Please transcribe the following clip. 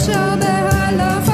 show that I love.